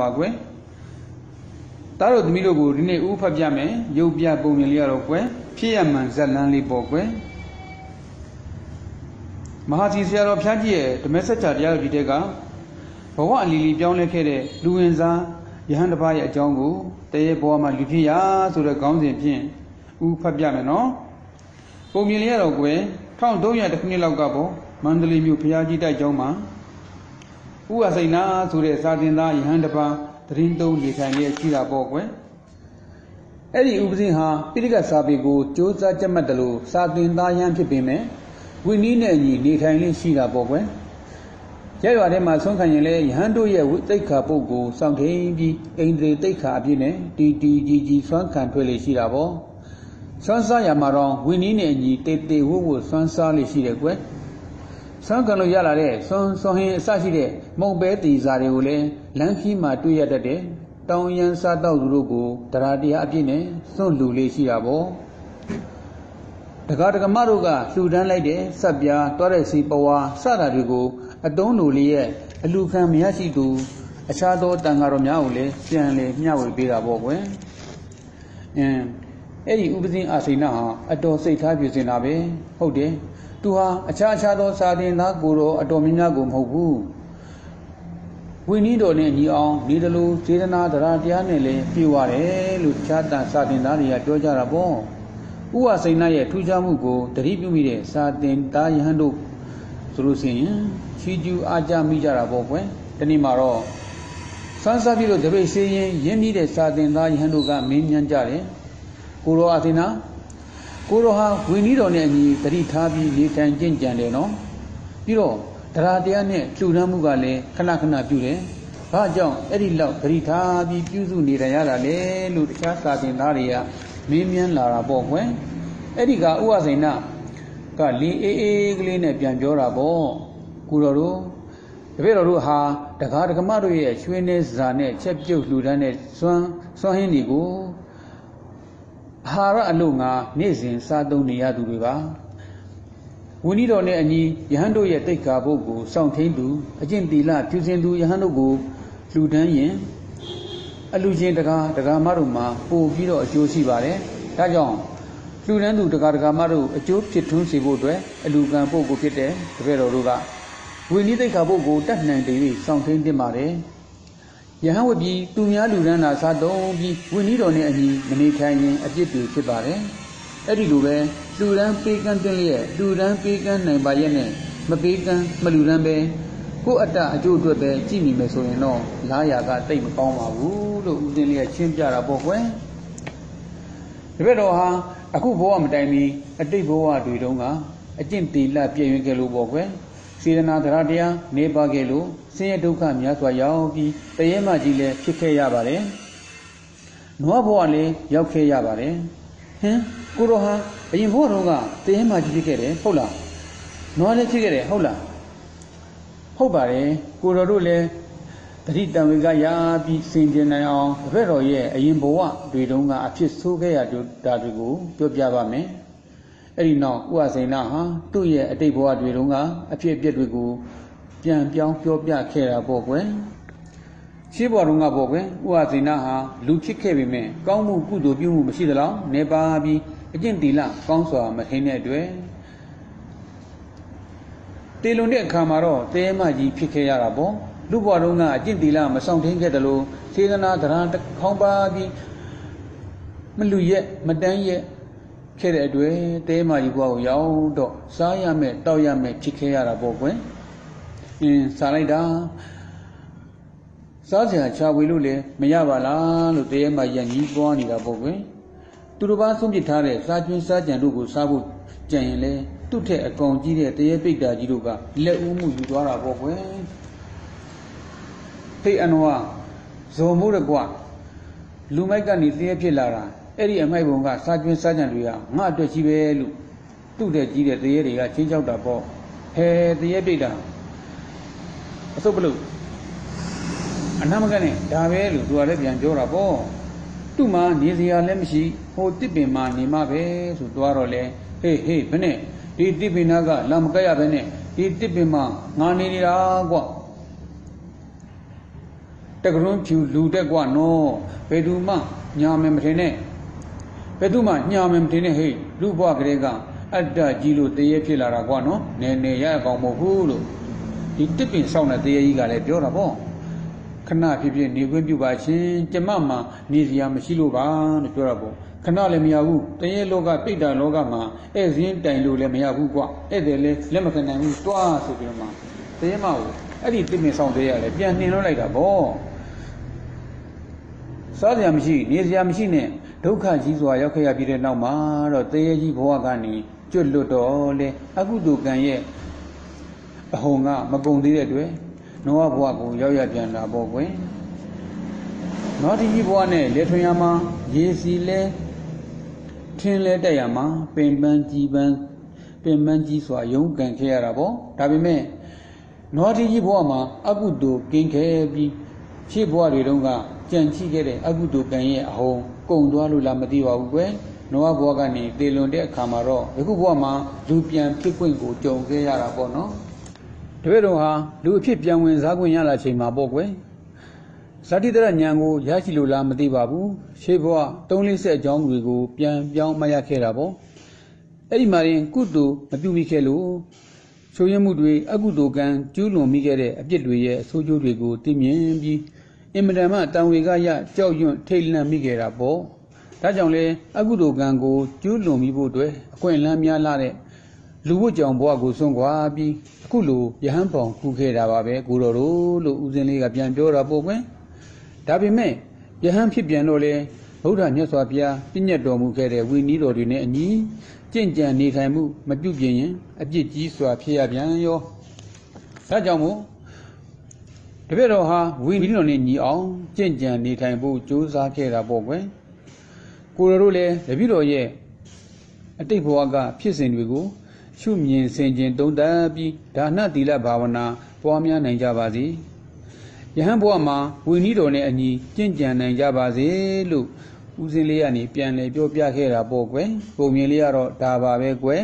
ပါကွယ်သားတို့သမီးတို့ကိုဒီနေ့ဥဖတ်ပြမယ်ရုပ်ပြပုံမြင်လေးရတော့ကွယ်ဖြစ်ရမှန်ဇက်လန်းလေးပေါ့ကွယ်မဟာစီဆရာတော်ဖျားကြီးရဲ့ဓမ္မစကြာတရားတော်ဒီတက်ကဘဝအလီလီပြောင်းလဲခဲ့တဲ့လူဝင်စားယဟန်တစ်ပါးရဲ့အကြောင်းကိုတရေဘဝမှာလူဖြစ်ရာဆိုတဲ့ခေါင်းစဉ်ဖြင့်ဥဖတ်ပြမယ်နော်ပုံမြင်လေးရတော့ကွယ်1300ခုနှစ်လောက်ကပေါ့မန္တလေးမြို့ဘုရားကြီးတိုက်ကျောင်းမှာ ဥဝစိန်နာဆိုတဲ့စာတင်သားယဟန်တစ်ပါးတရင်သုံးနေထိုင်နေရှိတာပေါ့ကွယ်အဲ့ဒီဥပဇင်းဟာပိဋကစာပေကိုစ조사ကြက်မှတ်တယ်လို့စာတင်သားယဟန်ဖြစ်ပေမဲ့ဝိနည်းနဲ့ညီနေထိုင်လေးရှိတာပေါ့ကွယ်ရရွာထဲမှာဆုံးခံရင်လဲယဟန်တို့ရဲ့ဝိသိက္ခာပုဂ္ဂိုလ်စောင့်ထိန်ပြီးအိန္ဒြေသိက္ခာအပြည့်နဲ့တီတီကြီးကြီးဆွမ်းခံထွက်လေရှိတာပေါ့ဆွမ်းစားရမှာတော့ဝိနည်းနဲ့ညီတေတေဝုဝဆွမ်းစားလေးရှိတယ်ကွယ် ဆွမ်းခံလို့ရလာတဲ့ဆွမ်းဆွမ်းဟင်းအစရှိတဲ့မုံပဲတီစာတွေကိုလည်းလမ်းခီးမှာတွေ့ရတတ်တယ်တောင်ရန်စားတော့သူတို့ကိုတရားတရားအပြည့်နဲ့စွန့်လူလေးရှိတာပေါ့တက္ကဒကမတို့ကလှူဒန်းလိုက်တဲ့စက်ပြားတွားတဲ့စီပဝါစတာတွေကိုအတုံးလူလေးရဲ့အလူခံမရရှိသူအခြားသောတန်ဃာတော်များကိုလည်းပြန်လေမျှဝေပေးတာပေါ့ကွယ်အင်းအဲ့ဒီဥပဇင်းအာစိဏဟာအတော်စိတ်ထားပြစင်တာပဲဟုတ်တယ် သူဟာအခြားအခြားသောစာသင်သားကိုတော့အတော်များများကိုမဟုတ်ဘူးဝိနည်းတော်နဲ့ညီအောင်ဒီတလူစေတနာတရားတရားနဲ့လည်းပြည့်ဝတယ်လို့တခြားတန်စာသင်သားတွေကပြောကြတာပေါ့ဥဝစိန်နာရဲ့ထူးခြားမှုကိုတတိပြုမိတဲ့စာသင်သားယဟန်တို့ဆိုလို့ရှိရင်ချီးကျူးအားကြမိကြတာပေါ့ကွယ်ဒီနေ့မှာတော့စမ်းစားပြီးတော့တပိတ်စေးရင်ရင်းပြီးတဲ့စာသင်သားယဟန်တို့ကမင်းမြန်းကြတယ်ကိုရောအသင်နာ ကိုရောဟာဝိနည်းတော်နဲ့အညီတတိထားပြီးနေထိုင်ကျင့်ကြံတယ်နော်ပြီးတော့တရားတရားနဲ့လှူဒန်းမှုကလည်းခဏခဏပြုတယ်ဘာကြောင့်အဲ့ဒီလောက်တတိထားပြီးပြုစုနေတယ်ရတာလေလို့တခြားစာသင်သားတွေကမင်းမြန်းလာတာပေါ့ကွယ်အဲ့ဒီကဥဝဇိဏကလင်းအေးအေးကလေးနဲ့ပြန်ပြောတာပေါ့ကိုတော်တို့တပည့်တော်တို့ဟာတကားတကမတို့ရဲ့ရွှေနေဇာနဲ့ချက်ပြုတ်လှူဒန်းတဲ့စွမ်းစွမ်းဟင်းတွေကို အာဟာရအလို့ငါနေ့စဉ်စားသုံးနေရသူတွေပါဝိနည်းတော်နဲ့အညီယဟန်တို့ရဲ့တိတ်ခါဘုတ်ကိုစောင့်ထိန်သူအကျင့်တီလပြုစင်သူယဟန်တို့ကိုလှူဒန်းရင်အလူချင်းတကားတကားမတို့မှာပို့ပြီးတော့အကျိုးရှိပါတယ်ဒါကြောင့်လှူဒန်းသူတကားတကားမတို့အကျိုးဖြစ်ထွန်းစေဖို့အတွက်အလူကံပုဂ္ဂိုလ်ဖြစ်တဲ့တပည့်တော်တို့ကဝိနည်းတိတ်ခါဘုတ်ကိုတတ်နိုင်တယ်စောင့်ထိန်တင်ပါတယ် ယဟန်ဝတ်ပြီးသူများလူဒန်းတာစားသုံးပြီးဝိနည်းတော်နဲ့အညီမနေထိုင်ရင်အပြစ်တွေဖြစ်ပါတယ်အဲ့ဒီလိုပဲလူဒန်းပေးကမ်းတင်လျက်လူဒန်းပေးကမ်းနိုင်ပါရဲ့နဲ့မပေးကမ်းမလူဒန်းပဲကိုယ်အတ္တအကျိုးအတွက်ပဲကြည့်မိမယ်ဆိုရင်တော့လားရာကတိတ်မကောင်းပါဘူးလို့ဦးတင်လျက်ရှင်းပြတာပေါ့ကွယ်တပည့်တော်ဟာအခုဘဝမတိုင်မီအတိတ်ဘဝတွေတုန်းကအကျင့်တီလပြည့်ရင်ခဲ့လို့ပေါ့ကွယ် စေတနာတရားတရားနေပါခဲ့လို့ဆင်းရဲဒုက္ခများစွာရောက်ပြီးတရေမကြီးလည်းဖြစ်ခဲ့ရပါတယ်။နွားဘဝလည်းရောက်ခဲ့ရပါတယ်။ဟင်ကိုရောဟာအရင်ဘဝတုန်းကတရေမကြီးဖြစ်ခဲ့တယ်ဟုတ်လား။နွားလည်းဖြစ်ခဲ့တယ်ဟုတ်လား။ဟုတ်ပါတယ်ကိုတော်တို့လည်းတတိတံဝေကရပြီးစင်ကြင်နိုင်အောင်တပည့်တော်ရဲ့အရင်ဘဝတွေတုန်းကအဖြစ်ဆိုးခဲ့ရတာတွေကိုပြောပြပါမယ်။ အဲ့ဒီနောက်ဥပဇိဏဟာသူ့ရဲ့အတိတ်ဘဝတွေတုန်းကအဖြစ်အပျက်တွေကိုပြန်ပြောင်းပြောပြခဲ့တာပေါ့ကွယ်ရှင်းပေါ်တုန်းကပေါ့ကွယ်ဥပဇိဏဟာလူဖြစ်ခဲ့ပေမဲ့ကောင်းမှုကုသိုလ်ပြုမှုမရှိသလောက်နေပါပြီးအကျင့်တီလကောင်းစွာမထိန်တဲ့အတွက်တေလွန်တဲ့အခါမှာတော့တဲမကြီးဖြစ်ခဲ့ရတာပေါ့လူဘဝတုန်းကအကျင့်တီလမဆောင်ထင်းခဲ့တယ်လို့သေသနာတရားခေါင်းပါပြီးမလူရက်မတန်းရက် ခဲ့တဲ့အတွက်တဲမာကြီးဘွားကိုရောက်တော့စားရမယ်တောက်ရမယ်ဖြစ်ခဲ့ရတာပေါ့ကွယ်အင်းစားလိုက်တာစားစရာချဝေလို့လည်းမရပါလားလို့တဲမာကြီးညီးပွားနေတာပေါ့ကွယ်သူတို့ဘာဆုံးပြထားတဲ့စားကျွင်းစားကြံတို့ကိုစားဖို့ကြံရင်လေသူ့ထက်အကောင်ကြီးတဲ့တရေပိတ်တာကြီးတို့ကလက်ဦးမှုယူသွားတာပေါ့ကွယ်ထိတ်အနဝဇုံမှုတကွလူမိုက်ကနေတရေဖြစ်လာတာ အဲ့ဒီအမိုက်ပုံကစာကျွင်းစာကြံတွေကငါအတွက်ကြီးပဲလို့သူ့တဲ့ကြီးတဲ့တရေတွေကချင်းချောက်တာပေါ့ဟဲတရေပြိတ္တာအစုပ်ပလို့အနာမကနဲ့ဒါပဲလို့သူကလည်းပြန်ပြောတာပေါ့သူ့မှာနေစရာလည်းမရှိဟိုတစ်ပင်မှာနေမှာပဲဆိုသွားတော့လေဟေးဟေးဘယ်နဲ့ဒီတစ်ပင်နာကလာမကရပဲနဲ့ဒီတစ်ပင်မှာငါနေနေတာကွာတကရုံးဖြူလူတက်ကွာနော်ဘယ်သူမှညာမယ်မထင်နဲ့ ဘယ်သူမှညာမယ်မတင်နဲ့ဟေ့လူဘွားကလေးကအတ္တကြီးလို့တရေဖြစ်လာတာကွာနော်နည်းနည်းရအောင်မဟုတ်ဘူးလို့ဒီတစ်ပင်ဆောင်တဲ့တရေကြီးကလည်းပြောတာပေါ့ခဏဖြစ်ဖြစ်နေခွင့်ပြုပါရှင်ကျမမှာနေစရာမရှိလို့ပါလို့ပြောတာပေါ့ခဏလည်းမရဘူးတရေလောကပိတ္တလောကမှာဧည့်စင်းတိုင်လို့လည်းမရဘူးကွာဧည့်တယ်လည်းလက်မခံနိုင်ဘူးတွားဆိုပြီးတော့မှတရေမဟုတ်အဲ့ဒီတစ်ပင်ဆောင်တရေကလည်းပြန်နှင်လို့လိုက်တာပေါ့စားစရာမရှိနေစရာမရှိနဲ့ ဒုက္ခကြီးစွာရောက်ခဲ့ရပြီးတဲ့နောက်မှာတော့တရေကြီးဘဝကနေကျွတ်လွတ်တော့လေအကုသိုလ်ကံရဲ့အဟုန်ကမကုန်သေးတဲ့အတွက်နောဘဝကိုရောက်ရပြန်တာပေါ့ကွယ်နောတိကြီးဘဝနဲ့လေထွင်ရမှာရေစီလဲထင်းလဲတက်ရမှာပင်ပန်းကြီးပန်းပင်ပန်းကြီးစွာရုန်းကန်ခဲ့ရတာပေါ့ဒါပေမဲ့နောတိကြီးဘဝမှာအကုသိုလ်ကင်းခဲ့ပြီးရှေ့ဘဝတွေတုန်းက ကြံချိခဲ့တဲ့အကုသိုလ်ကံရဲ့အဟုန်ကုန်သွားလို့လားမသိပါဘူးကွယ်နောဘဝကနေတေလွန်တဲ့အခါမှာတော့ယခုဘဝမှာလူပြန်ဖြစ်ခွင့်ကိုကြုံခဲ့ရတာပေါ့နော်တပည့်တော်ဟာလူအဖြစ်ပြန်ဝင်စားခွင့်ရလာချိန်မှာပေါ့ကွယ်ဇာတိတရဉာဏ်ကိုရရှိလို့လားမသိပါဘူးရှေးဘဝသုံးလေးဆက်အကြောင်းတွေကိုပြန်ပြောင်းမရခဲ့တာပေါ့အဲ့ဒီမှာရင်ကုသိုလ်မပြုမိခဲ့လို့ချိုးရမှုတွေအကုသိုလ်ကံကျူးလွန်မိခဲ့တဲ့အပြစ်တွေရဲ့အဆိုးကျိုးတွေကိုသိမြင်ပြီး အင်မတန်မှတန်ဝေကရကြောက်ရွံ့ထိတ်လန့်မိခဲ့တာပေါ့ဒါကြောင့်လေအကုသိုလ်ကံကိုကျူးလွန်မိဖို့အတွက်အခွင့်အလမ်းများလာတဲ့လူဝတ်ကြောင်ဘဝကိုစွန့်ခွာပြီးအခုလိုယဟန်ပေါင်ခုခဲ့တာပါပဲကိုတော်တို့လို့ဦးစင်းလေးကပြန်ပြောတာပို့ကွယ်ဒါပေမဲ့ယဟန်ဖြစ်ပြန်တော့လေဗုဒ္ဓမြတ်စွာဘုရားပြည့်ညတ်တော်မူခဲ့တဲ့ဝိနည်းတော်တွေနဲ့အညီကြင့်ကြံနေထိုင်မှု မပြုပြင်ရင်အပြစ်ကြီးစွာဖြစ်ရပြန်ရောဒါကြောင့်မို့ တပည့်တော်ဟာဝိနည်းတော်နဲ့ညီအောင်ကြင့်ကြံနေထိုင်ဖို့ကြိုးစားခဲ့တာပေါ့ကွယ်ကိုတော်တို့လည်းတပည့်တော်ရဲ့အတိတ်ဘဝကဖြစ်စဉ်တွေကိုရှုမြင်ဆင်ခြင်သုံးသပ်ပြီးဒါနသီလဘာဝနာပွားများနိုင်ကြပါစေယဟန်ဘဝမှာဝိနည်းတော်နဲ့အညီကြင့်ကြံနိုင်ကြပါစေလို့ဦးစင်းလေးကနေပြန်လေပြောပြခဲ့တာပေါ့ကွယ်ပုံမြင်လေးကတော့ဒါပါပဲကွယ်